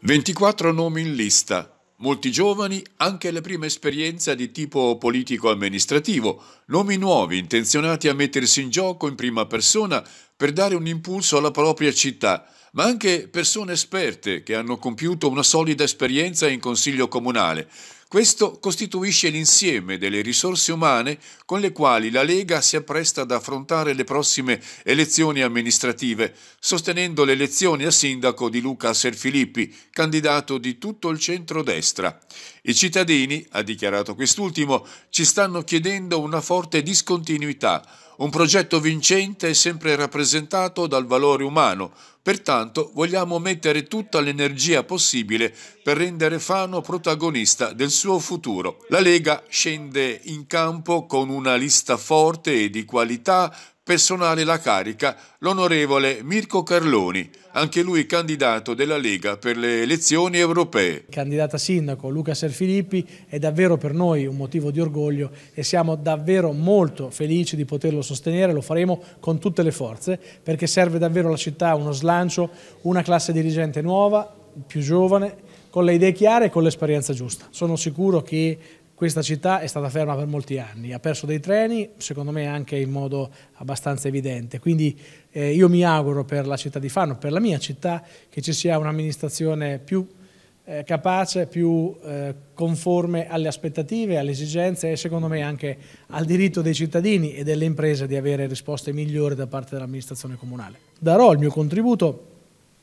24 nomi in lista, molti giovani, anche la prima esperienza di tipo politico-amministrativo, nomi nuovi intenzionati a mettersi in gioco in prima persona per dare un impulso alla propria città, ma anche persone esperte che hanno compiuto una solida esperienza in consiglio comunale, questo costituisce l'insieme delle risorse umane con le quali la Lega si appresta ad affrontare le prossime elezioni amministrative, sostenendo le elezioni a sindaco di Luca Serfilippi, candidato di tutto il centro-destra. I cittadini, ha dichiarato quest'ultimo, ci stanno chiedendo una forte discontinuità, un progetto vincente sempre rappresentato dal valore umano, pertanto vogliamo mettere tutta l'energia possibile per rendere Fano protagonista del suo futuro. La Lega scende in campo con una lista forte e di qualità personale la carica l'onorevole Mirko Carloni, anche lui candidato della Lega per le elezioni europee. Candidata sindaco Luca Serfilippi è davvero per noi un motivo di orgoglio e siamo davvero molto felici di poterlo sostenere, lo faremo con tutte le forze perché serve davvero alla città uno slancio, una classe dirigente nuova, più giovane, con le idee chiare e con l'esperienza giusta. Sono sicuro che questa città è stata ferma per molti anni, ha perso dei treni, secondo me anche in modo abbastanza evidente, quindi eh, io mi auguro per la città di Fano, per la mia città, che ci sia un'amministrazione più eh, capace, più eh, conforme alle aspettative, alle esigenze e secondo me anche al diritto dei cittadini e delle imprese di avere risposte migliori da parte dell'amministrazione comunale. Darò il mio contributo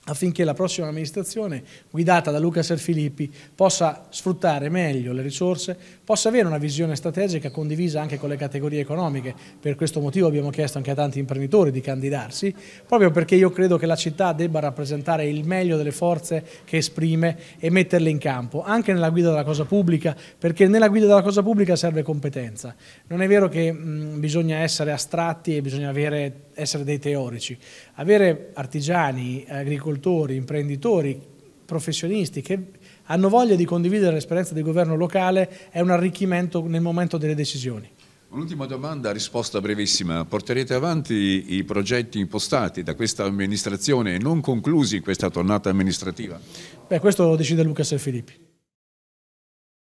affinché la prossima amministrazione, guidata da Luca Serfilippi, possa sfruttare meglio le risorse, possa avere una visione strategica condivisa anche con le categorie economiche. Per questo motivo abbiamo chiesto anche a tanti imprenditori di candidarsi, proprio perché io credo che la città debba rappresentare il meglio delle forze che esprime e metterle in campo, anche nella guida della cosa pubblica, perché nella guida della cosa pubblica serve competenza. Non è vero che mh, bisogna essere astratti e bisogna avere, essere dei teorici. Avere artigiani, agricoltori, agricoltori, imprenditori, professionisti che hanno voglia di condividere l'esperienza del governo locale è un arricchimento nel momento delle decisioni. Un'ultima domanda, risposta brevissima. Porterete avanti i progetti impostati da questa amministrazione e non conclusi in questa tornata amministrativa? Beh, questo decide Luca Serfilippi.